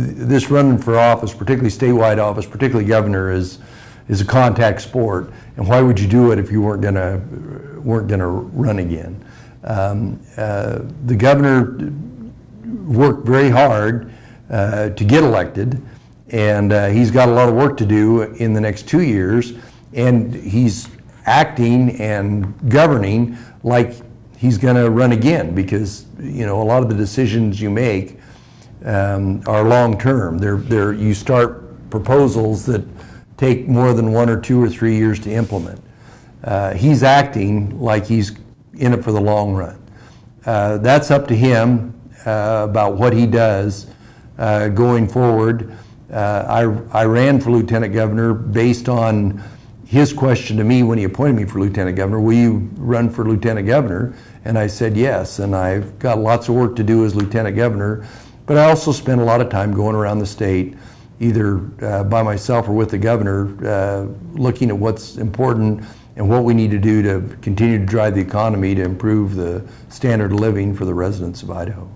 this running for office, particularly statewide office, particularly governor, is is a contact sport. And why would you do it if you weren't gonna weren't gonna run again? Um, uh, the governor worked very hard uh, to get elected, and uh, he's got a lot of work to do in the next two years. And he's acting and governing like he's going to run again because you know a lot of the decisions you make um, are long term. They're, they're, you start proposals that take more than one or two or three years to implement. Uh, he's acting like he's in it for the long run. Uh, that's up to him uh, about what he does uh, going forward. Uh, I, I ran for lieutenant governor based on his question to me when he appointed me for lieutenant governor will you run for lieutenant governor? And I said yes. And I've got lots of work to do as lieutenant governor, but I also spend a lot of time going around the state, either uh, by myself or with the governor, uh, looking at what's important and what we need to do to continue to drive the economy to improve the standard of living for the residents of Idaho.